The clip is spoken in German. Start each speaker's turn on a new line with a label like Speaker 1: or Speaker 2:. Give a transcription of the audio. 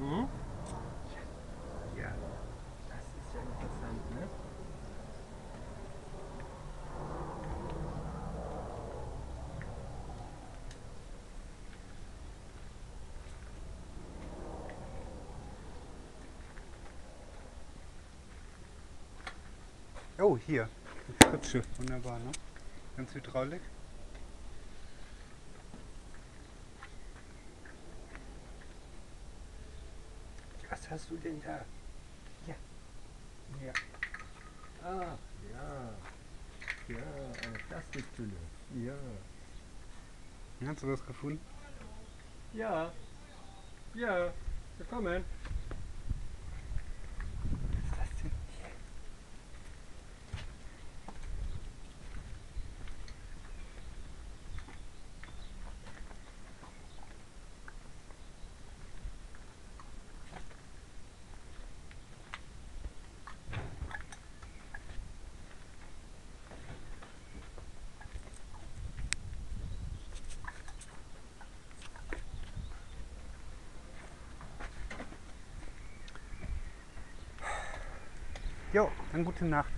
Speaker 1: Hm? Ja, das ist ja interessant, ne? Oh, hier. Die Pritsche. Wunderbar, ne? Ganz Hydraulik. Was hast du denn da? Ja. Ja.
Speaker 2: Ah, ja. Ja, eine Plastikhülle. Ja.
Speaker 1: Hast du was gefunden?
Speaker 2: Ja. Ja. Willkommen.
Speaker 1: Jo, dann gute Nacht.